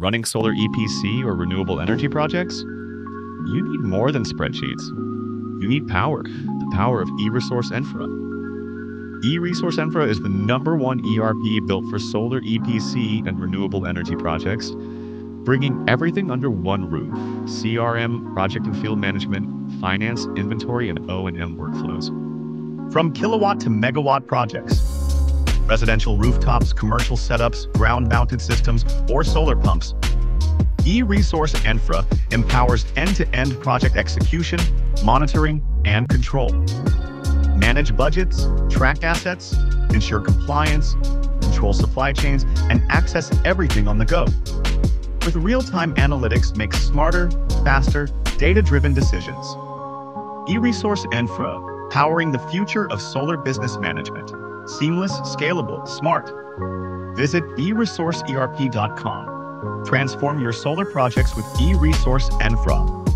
Running solar EPC or renewable energy projects? You need more than spreadsheets. You need power, the power of eResource Infra. eResource Infra is the number one ERP built for solar EPC and renewable energy projects, bringing everything under one roof CRM, project and field management, finance, inventory, and O&M workflows. From kilowatt to megawatt projects, residential rooftops, commercial setups, ground-mounted systems, or solar pumps, eResource Infra empowers end-to-end project execution, monitoring, and control. Manage budgets, track assets, ensure compliance, control supply chains, and access everything on the go. With real-time analytics, make smarter, faster, data-driven decisions. eResource Infra, powering the future of solar business management. Seamless, scalable, smart. Visit eResourceERP.com. Transform your solar projects with eResource Infra.